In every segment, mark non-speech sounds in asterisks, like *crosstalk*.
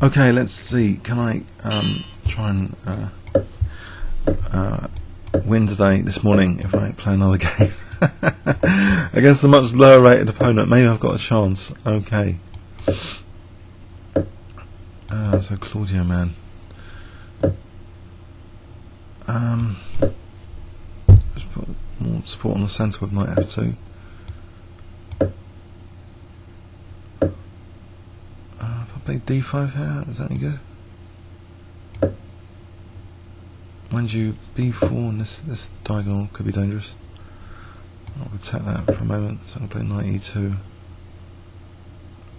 Okay, let's see. Can I um, try and uh, uh, win today, this morning, if I play another *laughs* game? Against a much lower rated opponent. Maybe I've got a chance. Okay. Uh, so, ClaudioMan. Um, just put more support on the centre with knight f2. Uh, if I play d5 here, is that any good? Mind you, b4 and this, this diagonal could be dangerous. I'll attack that for a moment, so I'm going to play knight e2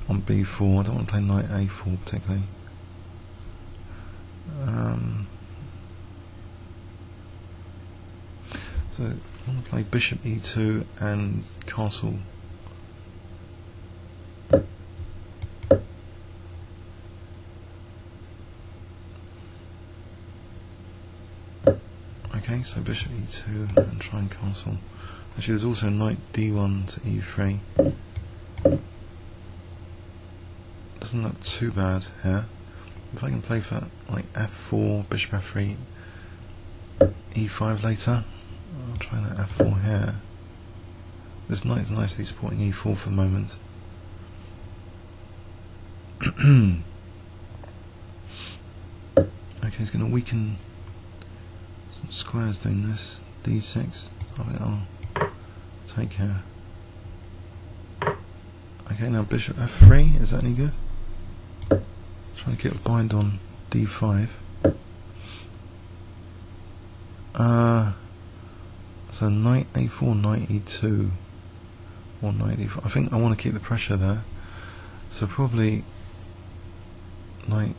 on b4. I don't want to play knight a4 particularly. Um, so I want to play bishop e2 and castle. Okay, so bishop e2 and try and castle. Actually, there's also knight d1 to e3. Doesn't look too bad here. If I can play for like f4, bishop f3, e5 later, I'll try that f4 here. This knight is nicely supporting e4 for the moment. *clears throat* okay, he's going to weaken squares doing this. d6. I'll take care. Okay, now bishop f3. Is that any good? Trying to get a bind on d5. Uh, so knight a4, knight e2, or knight e4. I think I want to keep the pressure there. So probably knight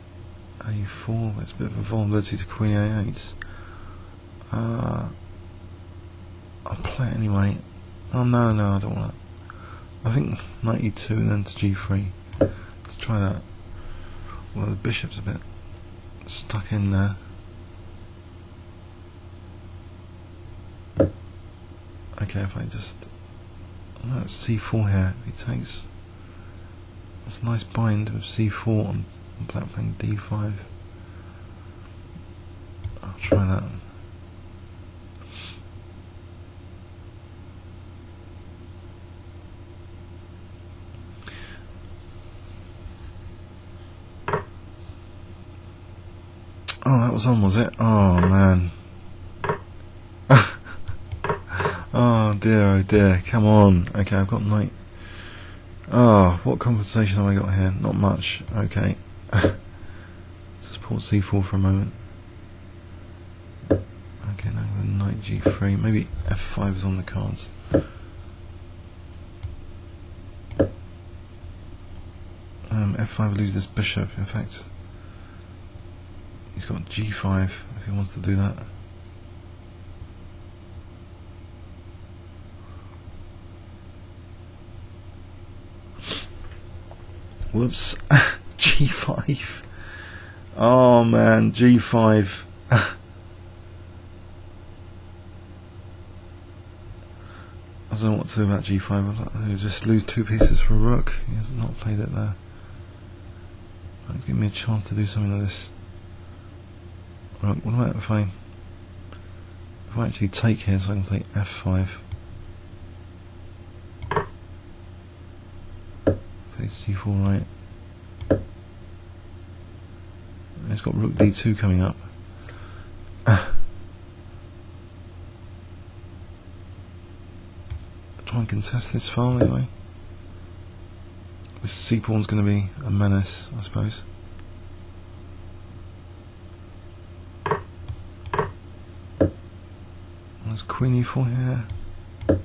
a4. It's a bit of a vulnerability to queen a8. Uh, I'll play it anyway. Oh no, no, I don't want that. I think knight e2 and then to g3. Let's try that. Well, the bishop's a bit stuck in there. Okay, if I just that's c4 here. He takes this nice bind of c4 on black playing d5. I'll try that. Oh, that was on, was it? Oh, man. *laughs* oh, dear, oh, dear. Come on. Okay, I've got knight. Oh, what compensation have I got here? Not much. Okay. *laughs* Support c4 for a moment. Okay, now with knight g3. Maybe f5 is on the cards. Um, f5 lose this bishop. In fact, got g5 if he wants to do that. Whoops. *laughs* g5. Oh man, g5. I don't know what to do about g5. I'll just lose two pieces for a rook. He has not played it there. Right, give me a chance to do something like this. Right, what about if I if I actually take here so I can play f5. Play c4 right. It's got rook d2 coming up. *laughs* Try and contest this file anyway. This c pawn's going to be a menace, I suppose. Queen e4 here.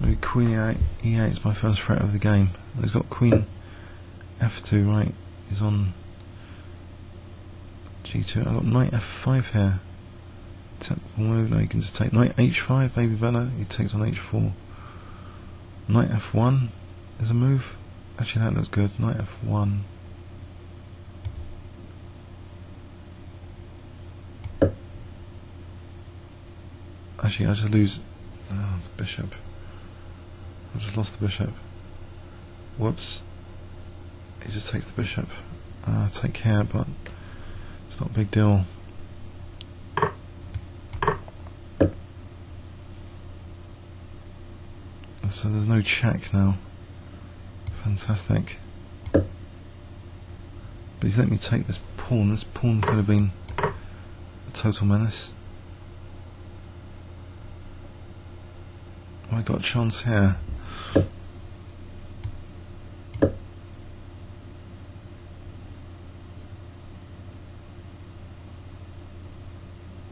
Maybe queen e8, e8 is my first threat of the game. He's got queen f2, right? He's on g2. I've got knight f5 here. Technical move, Now you can just take knight h5, maybe better. He takes on h4. Knight f1 is a move. Actually, that looks good. Knight f1. Actually, I just lose oh, the bishop. I just lost the bishop. Whoops. He just takes the bishop. uh, take care, but it's not a big deal. So there's no check now. Fantastic. But he's let me take this pawn. This pawn could have been a total menace. I got a chance here.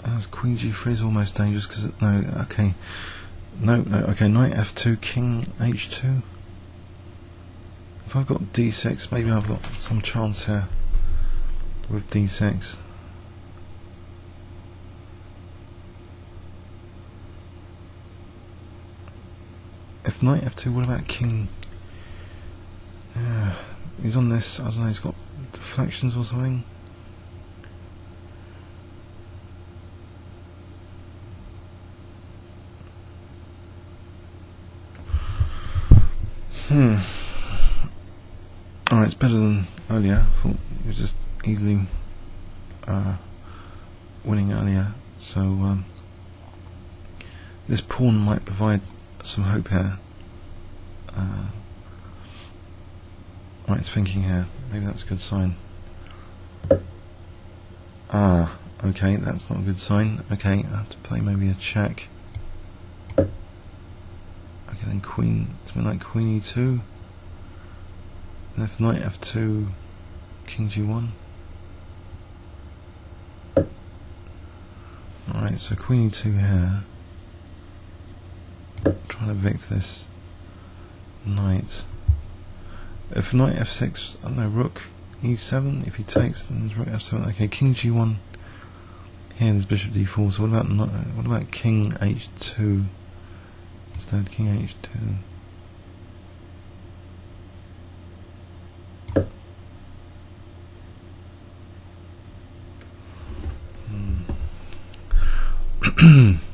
As Queen G3 is almost dangerous because no, okay, no, no, okay, Knight F2, King H2. If I've got D6, maybe I've got some chance here with D6. If Knight F2, what about King? Yeah, he's on this, I don't know, he's got deflections or something. Hmm. Alright, it's better than earlier. I thought was just easily uh, winning earlier. So um, this pawn might provide some hope here. Uh, right, thinking here. Maybe that's a good sign. Ah, okay, that's not a good sign. Okay, I have to play maybe a check. Okay, then queen, something like queen e2. And if knight f2, king g1. Alright, so queen e2 here trying to evict this knight. If knight f6, I don't know, rook e7, if he takes, then rook f7. Okay, king g1. Here, there's bishop d4. So what about what about king h2 instead? King h2. Hmm. *clears throat*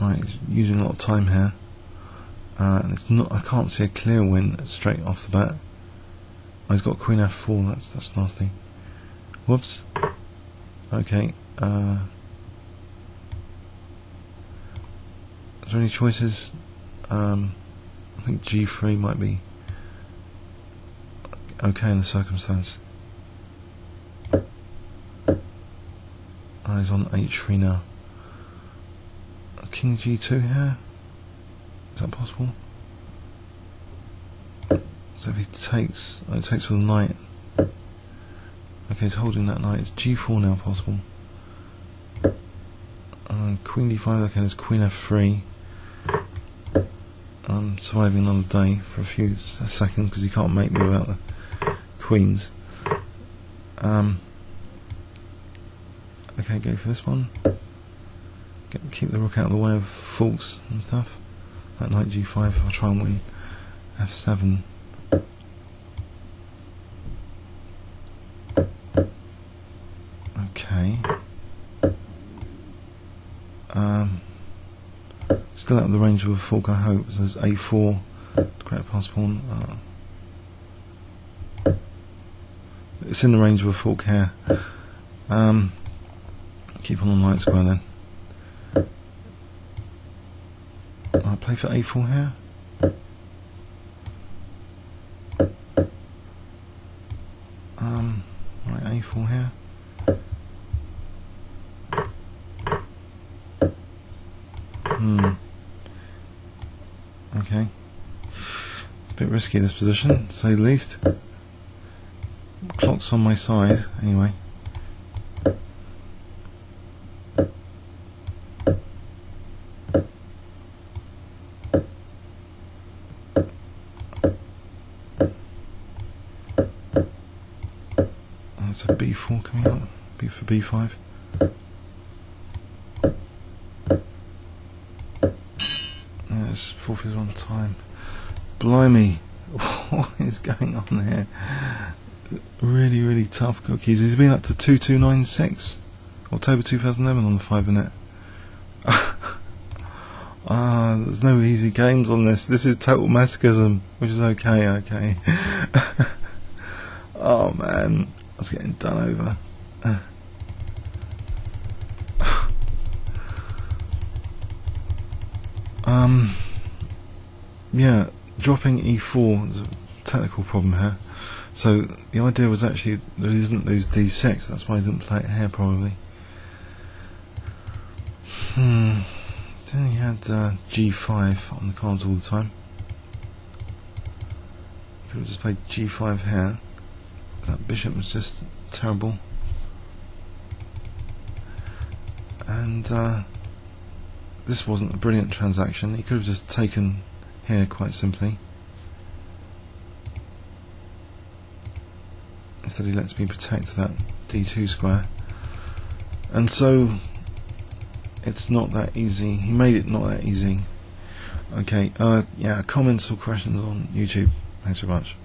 Right, he's using a lot of time here. Uh, and it's not. I can't see a clear win straight off the bat. Oh, he's got Queen F4. That's that's nasty. Whoops. Okay. Uh, is there any choices? Um, I think G3 might be okay in the circumstance. Oh, he's on H3 now king g2 here? That possible? So if he takes, oh, he takes with the knight. Okay, he's holding that knight. It's g4 now possible. Uh, queen d5, okay, there's queen f3. I'm surviving another day for a few seconds because he can't make me without the queens. Um, okay, go for this one. Get, keep the rook out of the way of faults and stuff. That knight g5 if I try and win f7. Okay. Um, still out of the range of a fork, I hope. So there's a4, great pass pawn. Uh, it's in the range of a fork here. Um, keep on the light square then. I play for a4 here. Um, right, a4 here. Hmm. Okay. It's a bit risky this position, to say the least. Clock's on my side, anyway. B4 coming out. B for b5. Yes, forfeits on time. Blimey, *laughs* what is going on here? Really, really tough cookies. He's been up to 2296, October 2011 on the 5 minute. *laughs* Ah, there's no easy games on this. This is total masochism, which is okay, okay. *laughs* oh man, that's getting done over. *sighs* um, yeah, dropping e4 is a technical problem here. So the idea was actually that he didn't lose d6. That's why he didn't play it here, probably. Hmm. Then he had uh, g5 on the cards all the time. Could have just played g5 here. That bishop was just terrible. And uh, this wasn't a brilliant transaction. He could have just taken here quite simply. Instead he lets me protect that d2 square. And so it's not that easy. He made it not that easy. Okay, uh, yeah, comments or questions on YouTube. Thanks very much.